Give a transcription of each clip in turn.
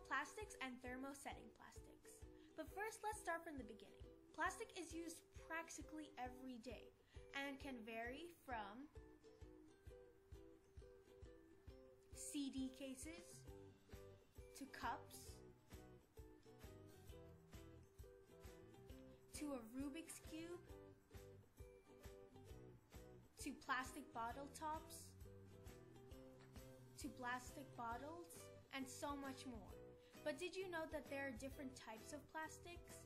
thermoplastics and thermosetting plastics. But first, let's start from the beginning. Plastic is used practically every day and can vary from CD cases to cups to a Rubik's Cube to plastic bottle tops to plastic bottles and so much more. But did you know that there are different types of plastics?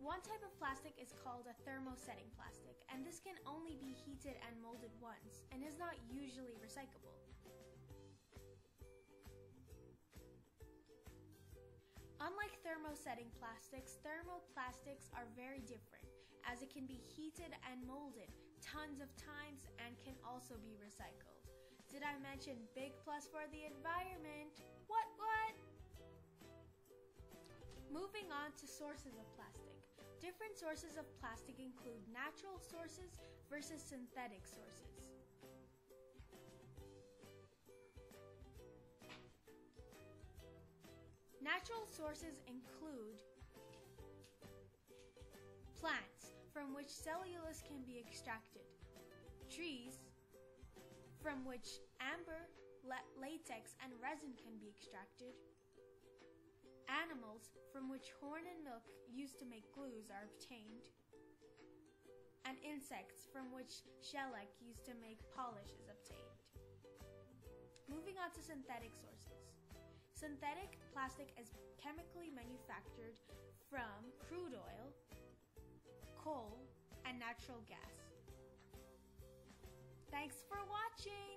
One type of plastic is called a thermosetting plastic, and this can only be heated and molded once and is not usually recyclable. Unlike thermosetting plastics, thermoplastics are very different as it can be heated and molded tons of times and can also be recycled. Did I mention big plus for the environment? What what? Moving on to sources of plastic. Different sources of plastic include natural sources versus synthetic sources. Natural sources include plants, from which cellulose can be extracted, trees, from which amber, latex, and resin can be extracted, animals, from which horn and milk used to make glues are obtained, and insects, from which shellac used to make polish is obtained. Moving on to synthetic sources. Synthetic plastic is chemically manufactured from crude oil, coal, and natural gas. Watching!